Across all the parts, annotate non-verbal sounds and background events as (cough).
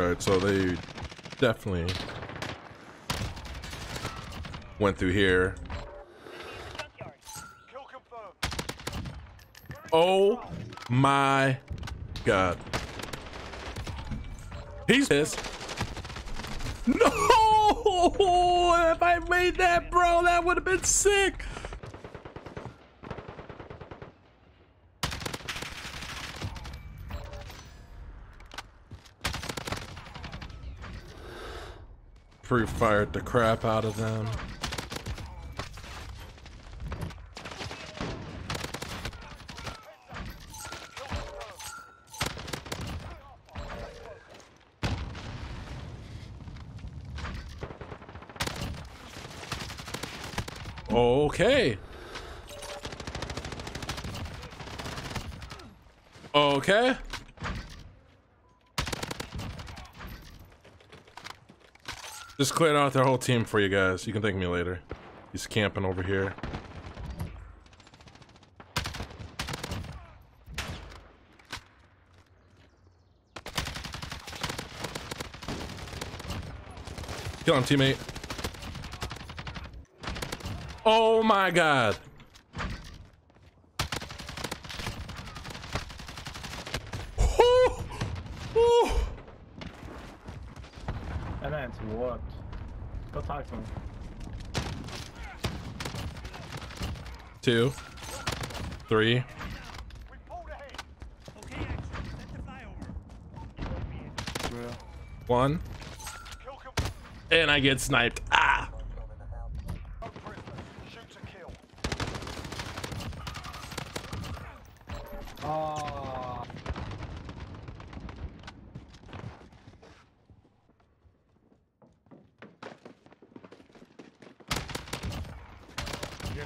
Alright, so they definitely went through here. Oh my god. He's pissed. No! (laughs) If I made that, bro, that would have been sick. Pre-fired the crap out of them. Okay. Okay. Just cleared out their whole team for you guys. You can thank me later. He's camping over here. Kill him, teammate. Oh my god. That man's warped. Go talk to him. Two. Three. One. And I get sniped. Ah! Oh.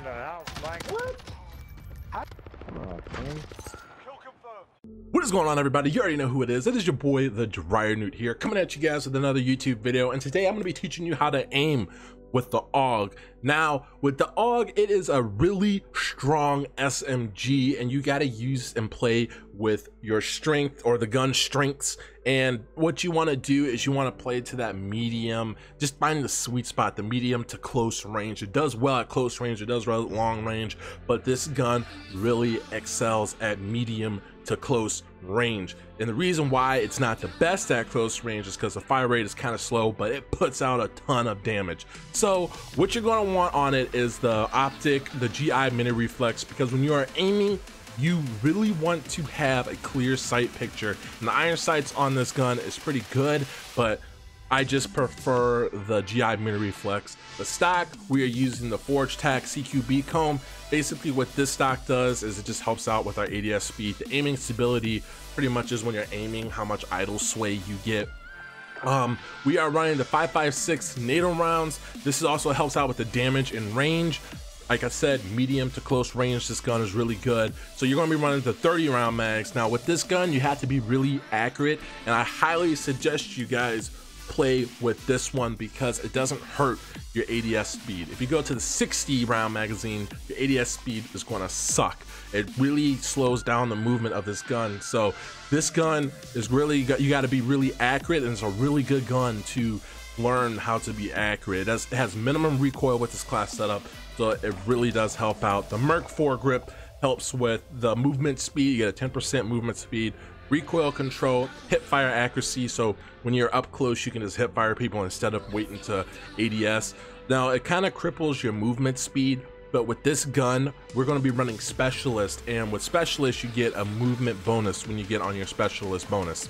In the house, like What? What is going on everybody? You already know who it is. It is your boy, the Dryer Newt here, coming at you guys with another YouTube video. And today I'm going to be teaching you how to aim with the AUG. Now, with the AUG, it is a really strong SMG and you got to use and play with your strength or the gun strengths. And what you want to do is you want to play to that medium, just find the sweet spot, the medium to close range. It does well at close range, it does well at long range, but this gun really excels at medium to close range. And the reason why it's not the best at close range is because the fire rate is kind of slow, but it puts out a ton of damage. So what you're going to want on it is the optic, the GI mini reflex, because when you are aiming, you really want to have a clear sight picture. And the iron sights on this gun is pretty good, but I just prefer the GI mini reflex. The stock, we are using the Forge Tac CQB comb. Basically what this stock does is it just helps out with our ADS speed. The aiming stability pretty much is when you're aiming how much idle sway you get. Um, we are running the 556 NATO rounds. This also helps out with the damage and range. Like I said, medium to close range, this gun is really good. So you're gonna be running the 30 round mags. Now with this gun, you have to be really accurate and I highly suggest you guys play with this one because it doesn't hurt your ADS speed. If you go to the 60 round magazine, your ADS speed is gonna suck. It really slows down the movement of this gun. So this gun is really, you gotta be really accurate and it's a really good gun to learn how to be accurate. It has, it has minimum recoil with this class setup, so it really does help out. The Merc foregrip helps with the movement speed. You get a 10% movement speed, recoil control, hip fire accuracy. So when you're up close, you can just hip fire people instead of waiting to ADS. Now it kind of cripples your movement speed, but with this gun, we're going to be running specialist. And with specialist, you get a movement bonus when you get on your specialist bonus.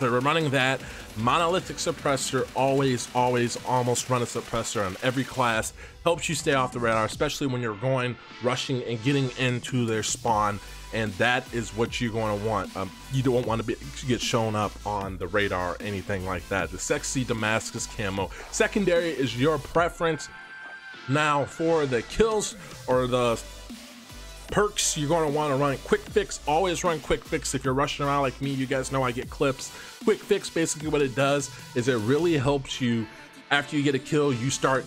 So we're running that. Monolithic suppressor, always, always, almost run a suppressor on every class. Helps you stay off the radar, especially when you're going, rushing, and getting into their spawn. And that is what you're going to want. Um, you don't want to be, get shown up on the radar or anything like that. The sexy Damascus camo. Secondary is your preference. Now for the kills or the perks you're going to want to run quick fix always run quick fix if you're rushing around like me you guys know i get clips quick fix basically what it does is it really helps you after you get a kill you start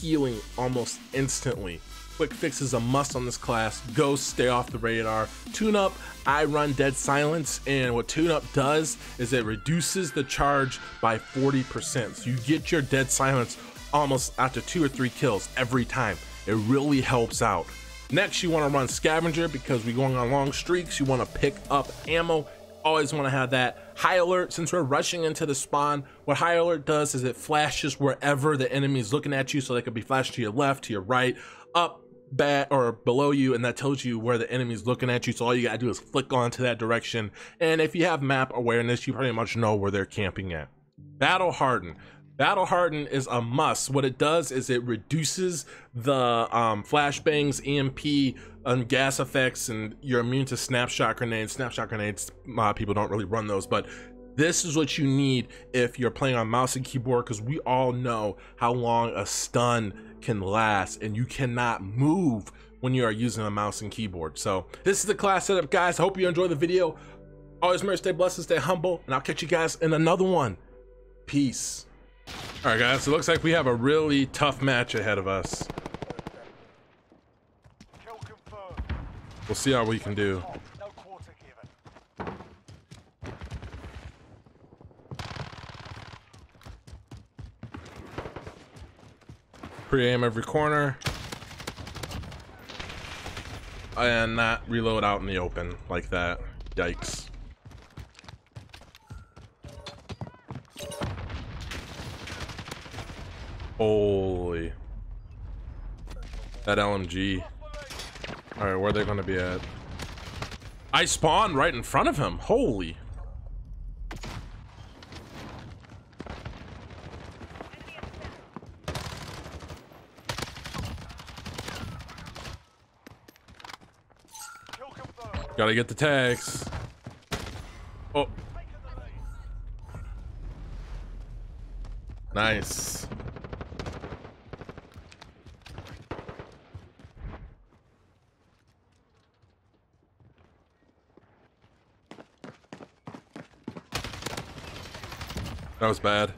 healing almost instantly quick fix is a must on this class. Ghost, stay off the radar. Tune up, I run Dead Silence, and what Tune Up does is it reduces the charge by 40%. So you get your Dead Silence almost after two or three kills every time. It really helps out. Next, you want to run Scavenger because we're going on long streaks. You want to pick up ammo. Always want to have that. High Alert, since we're rushing into the spawn, what High Alert does is it flashes wherever the enemy is looking at you. So they could be flashed to your left, to your right, up, back, or below you. And that tells you where the enemy is looking at you. So all you got to do is flick onto that direction. And if you have map awareness, you pretty much know where they're camping at. Battle Harden. Battle Harden is a must. What it does is it reduces the um, flashbangs, EMP, and gas effects, and you're immune to snapshot grenades. Snapshot grenades, uh, people don't really run those, but this is what you need if you're playing on mouse and keyboard because we all know how long a stun can last and you cannot move when you are using a mouse and keyboard. So this is the class setup, guys. I hope you enjoy the video. Always remember, stay blessed and stay humble, and I'll catch you guys in another one. Peace. All right, guys, it looks like we have a really tough match ahead of us. We'll see how we can do. Pre-aim every corner. And not reload out in the open like that. Yikes. Holy. That LMG. Alright, where are they gonna be at? I spawned right in front of him. Holy. Gotta get the tags. Oh. Nice. That was bad.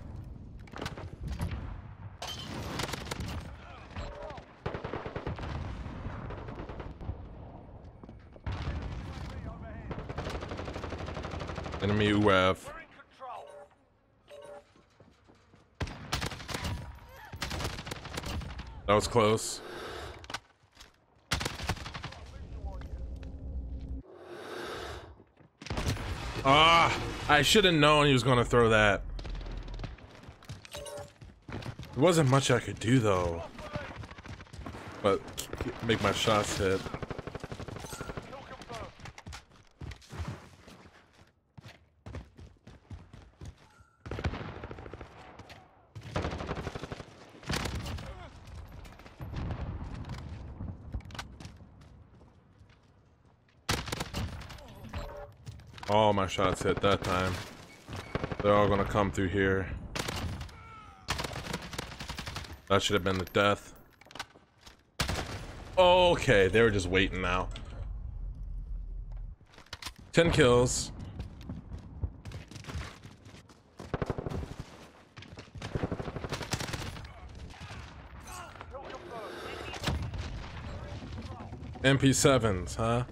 Enemy UAV. That was close. Ah, I should have known he was going to throw that. There wasn't much I could do though. But make my shots hit. All my shots hit that time. They're all gonna come through here. That should have been the death. Okay, they were just waiting now. 10 kills. MP7s, huh?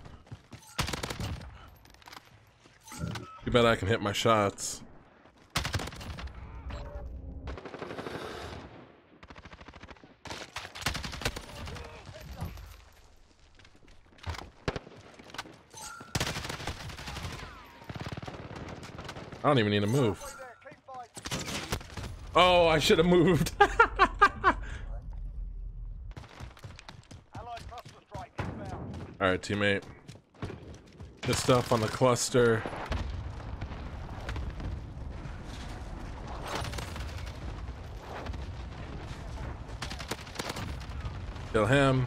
You bet I can hit my shots. I don't even need to move. Oh, I should have moved. (laughs) Alright, teammate. Good stuff on the cluster. Kill him.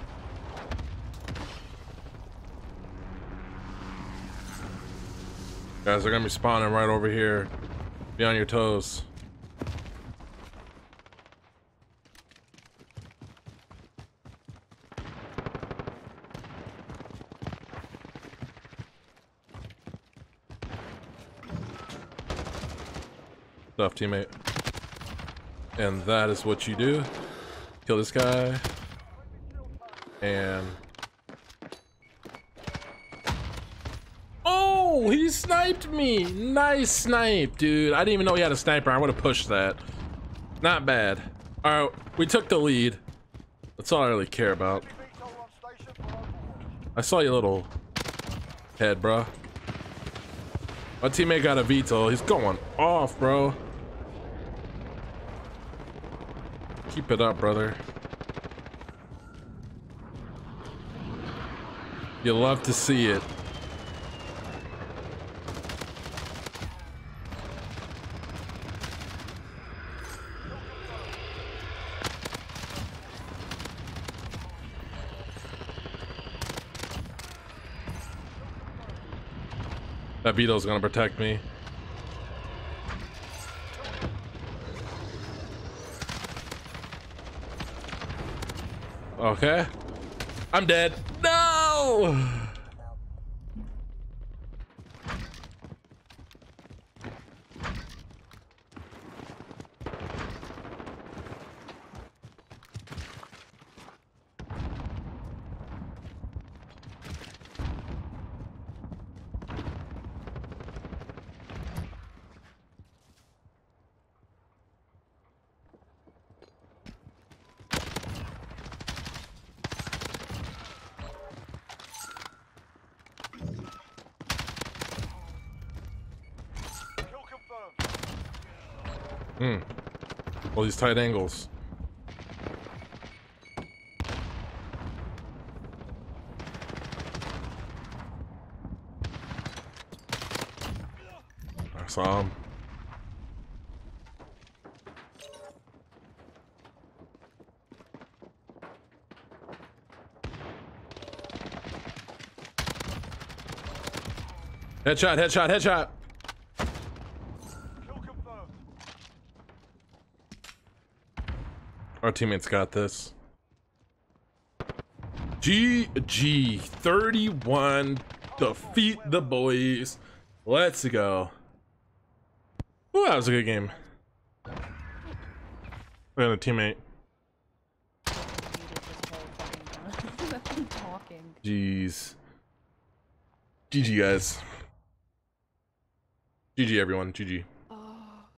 Guys, they're gonna be spawning right over here. Be on your toes. Stuff, teammate. And that is what you do. Kill this guy. And He sniped me. Nice snipe, dude. I didn't even know he had a sniper. I would have pushed that. Not bad. All right, we took the lead. That's all I really care about. I saw your little head, bro. My teammate got a VTOL. He's going off, bro. Keep it up, brother. You love to see it. That beetle's gonna protect me. Okay. I'm dead. No! Hmm. All these tight angles. I saw him. Headshot, headshot, headshot. Our teammates got this. GG 31. Defeat the boys. Let's go. Ooh, that was a good game. We got a teammate. Jeez. GG guys. GG everyone. GG.